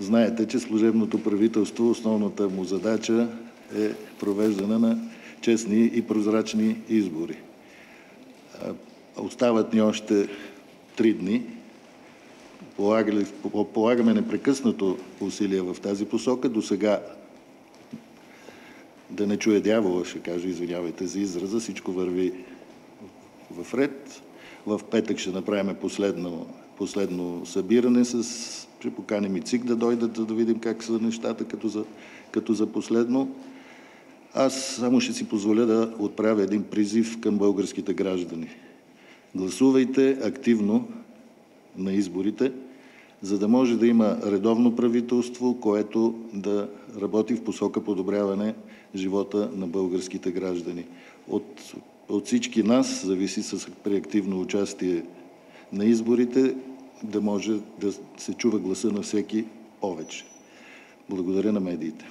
Знаете, че служебното правителство, основната му задача е провеждане на честни и прозрачни избори. Остават ни още три дни. Полагаме непрекъснато усилия в тази посока. До сега да не чуе дявола, ще кажа, извинявайте за израза, всичко върви в ред. В петък ще направим последно, последно събиране с... Ще поканим и ЦИК да дойдат, да видим как са нещата като за, като за последно. Аз само ще си позволя да отправя един призив към българските граждани. Гласувайте активно на изборите, за да може да има редовно правителство, което да работи в посока подобряване живота на българските граждани. От, от всички нас зависи с при активно участие на изборите да може да се чува гласа на всеки повече. Благодаря на медиите.